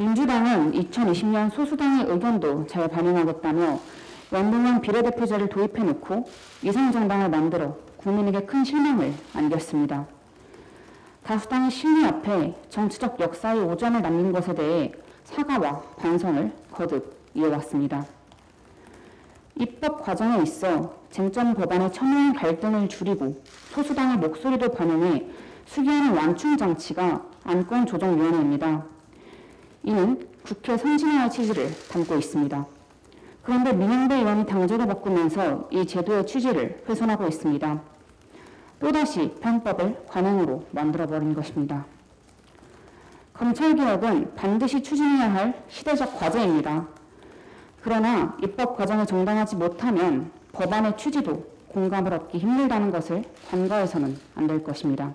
민주당은 2020년 소수당의 의견도 잘 반영하겠다며 연동형 비례대표제를 도입해놓고 위성정당을 만들어 국민에게 큰 실망을 안겼습니다. 다수당의 심리 앞에 정치적 역사의 오점을 남긴 것에 대해 사과와 반성을 거듭 이어왔습니다. 입법 과정에 있어 쟁점 법안의 첨예한 갈등을 줄이고 소수당의 목소리도 반영해 수기하는 완충 장치가 안건조정위원회입니다. 이는 국회 선진화의 취지를 담고 있습니다. 그런데 민영배 의원이 당적을 바꾸면서 이 제도의 취지를 훼손하고 있습니다. 또다시 편법을 관행으로 만들어버린 것입니다. 검찰개혁은 반드시 추진해야 할 시대적 과제입니다. 그러나 입법 과정을 정당하지 못하면 법안의 취지도 공감을 얻기 힘들다는 것을 간과해서는 안 될 것입니다.